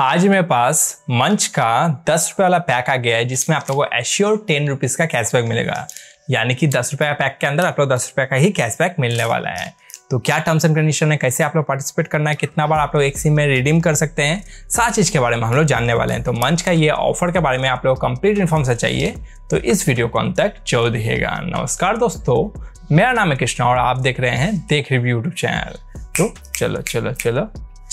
आज मेरे पास मंच का दस रुपये वाला पैक आ गया है, जिसमें आप लोगों को एश्योर टेन रुपीज़ का कैशबैक मिलेगा। यानी कि दस रुपये पैक के अंदर आप लोग दस रुपये का ही कैशबैक मिलने वाला है। तो क्या टर्म्स एंड कंडीशन है, कैसे आप लोग पार्टिसिपेट करना है, कितना बार आप लोग एक सिम में रिडीम कर सकते हैं सात चीज़ के बारे में हम लोग जानने वाले हैं। तो मंच का ये ऑफ़र के बारे में आप लोग कंप्लीट इन्फॉर्मेशन चाहिए। तो इस वीडियो को अंत तक ज़रूर दिखेगा नमस्कार दोस्तों, मेरा नाम है कृष्णा और आप देख रहे हैं देख रिव्यू यूट्यूब चैनल तो चलो चलो चलो।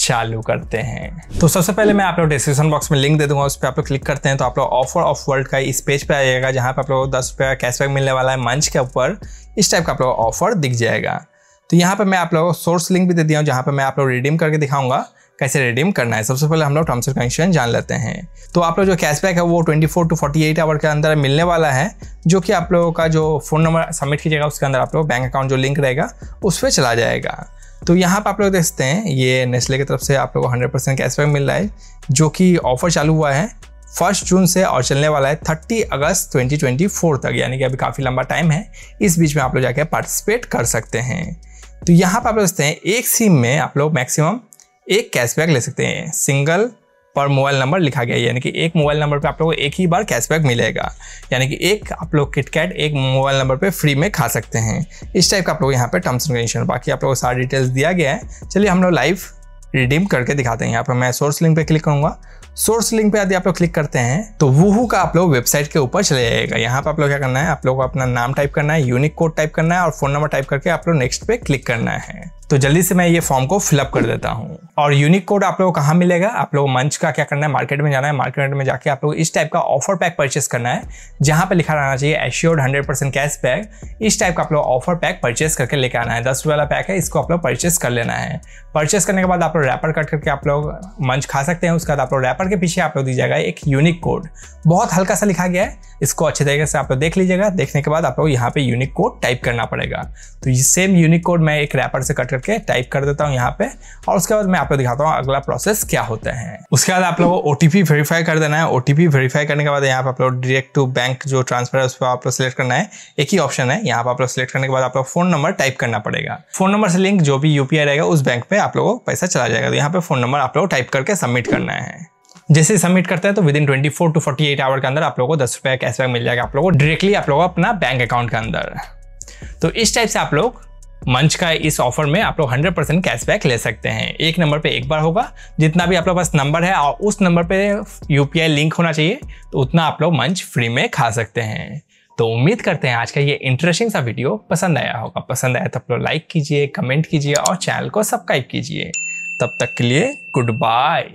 चालू करते हैं। तो सबसे पहले मैं आप लोग डिस्क्रिप्शन बॉक्स में लिंक दे दूँगा, उस पर आप लोग क्लिक करते हैं तो आप लोग ऑफ़र ऑफ़ वर्ल्ड का इस पेज पे आ जाएगा, जहाँ पे आप लोग दस रुपये कैशबैक मिलने वाला है मंच के ऊपर। इस टाइप का आप लोग ऑफ़र दिख जाएगा। तो यहाँ पे मैं आप लोगों को सोर्स लिंक भी दे दिया हूँ, जहाँ पर मैं आप लोग रिडीम करके दिखाऊँगा, कैसे रिडीम करना है। सबसे पहले हम लोग टर्म्स एंड कंडीशन जान लेते हैं। तो आप लोग जो कैशबैक है, वो 24 टू 48 आवर के अंदर मिलने वाला है, जो कि आप लोगों का जो फ़ोन नंबर सबमिट कीजिएगा, उसके अंदर आप लोग बैंक अकाउंट जो लिंक रहेगा, उस पर चला जाएगा। तो यहाँ पर आप लोग देखते हैं, ये नेस्ले की तरफ़ से आप लोग को हंड्रेड परसेंट कैशबैक मिल रहा है, जो कि ऑफ़र चालू हुआ है फ़र्स्ट जून से और चलने वाला है थर्टी अगस्त 2024 तक, यानी कि अभी काफ़ी लंबा टाइम है। इस बीच में आप लोग जाके पार्टिसिपेट कर सकते हैं। तो यहाँ पर आप लोग देखते हैं, एक सिम में आप लोग मैक्सिमम एक कैशबैक ले सकते हैं सिंगल पर मोबाइल नंबर लिखा गया है। यानी कि एक मोबाइल नंबर पे आप लोग को एक ही बार कैशबैक मिलेगा। यानी कि एक आप लोग किटकैट एक मोबाइल नंबर पे फ्री में खा सकते हैं। इस टाइप का आप लोग यहाँ पे टर्म्स एंड कंडीशन बाकी आप लोगों को सारी डिटेल्स दिया गया है। चलिए हम लोग लाइव रिडीम करके दिखाते हैं। यहाँ पर मैं सोर्स लिंक पर क्लिक करूँगा। सोर्स लिंक पे यदि आप लोग क्लिक करते हैं तो वूहू का आप लोग वेबसाइट के ऊपर चले जाएगा। यहाँ पर आप लोग क्या करना है, आप लोग को अपना नाम टाइप करना है यूनिक कोड टाइप करना है और फ़ोन नंबर टाइप करके आप लोग नेक्स्ट पे क्लिक करना है। तो जल्दी से मैं ये फॉर्म को फिलअप कर देता हूँ। और यूनिक कोड आप लोगों को कहाँ मिलेगा? आप लोग मंच का क्या करना है मार्केट में जाना है। मार्केट में जाके आप लोग इस टाइप का ऑफ़र पैक परचेस करना है, जहाँ पे लिखा रहना चाहिए assured hundred percent cash back इस टाइप का आप लोग ऑफ़र पैक परचेस करके लेके आना है। दस रुपये वाला पैक है, इसको आप लोग परचेस कर लेना है। परचेस करने के बाद आप लोग रैपर कट करके आप लोग मंच खा सकते हैं, उसके बाद आप लोग रैपर के पीछे आप लोग दीजिएगा, एक यूनिक कोड बहुत हल्का सा लिखा गया है, इसको अच्छे तरीके से आप लोग देख लीजिएगा। देखने के बाद आप लोग यहाँ पे यूनिक कोड टाइप करना पड़ेगा। तो ये सेम यूनिक कोड मैं एक रैपर से कट करके टाइप कर देता हूँ यहाँ पे, और उसके बाद मैं आपको दिखाता हूँ अगला प्रोसेस क्या होता है। उसके बाद आप लोगों को ओटीपी वेरीफाई कर देना है। ओटीपी वेरीफाई करने के बाद यहाँ पे आप लोग डायरेक्ट टू बैंक जो ट्रांसफ़र है, उस पर आप लोग सेलेक्ट करना है। एक ही ऑप्शन है, यहाँ पर आप लोग सेलेक्ट करने के बाद आप लोग फ़ोन नंबर टाइप करना पड़ेगा। फ़ोन नंबर से लिंक जो भी यूपीआई रहेगा, उस बैंक पे आप लोगों को पैसा चला जाएगा। तो यहाँ पे फ़ोन नंबर आप लोग टाइप करके सबमिट करना है। जैसे सबमिट करते हैं तो within twenty four to forty eight hour के अंदर आप लोगों को दस रुपये कैशबैक मिल जाएगा आप लोगों को डायरेक्टली आप लोगों अपना बैंक अकाउंट के अंदर। तो इस टाइप से आप लोग मंच का इस ऑफ़र में आप लोग 100 परसेंट कैशबैक ले सकते हैं। एक नंबर पे एक बार होगा, जितना भी आप लोग पास नंबर है और उस नंबर पे यूपीआई लिंक होना चाहिए तो उतना आप लोग मंच फ्री में खा सकते हैं। तो उम्मीद करते हैं आज का ये इंटरेस्टिंग सा वीडियो पसंद आया होगा। पसंद आया तो आप लोग लाइक कीजिए कमेंट कीजिए और चैनल को सब्सक्राइब कीजिए। तब तक के लिए गुड बाय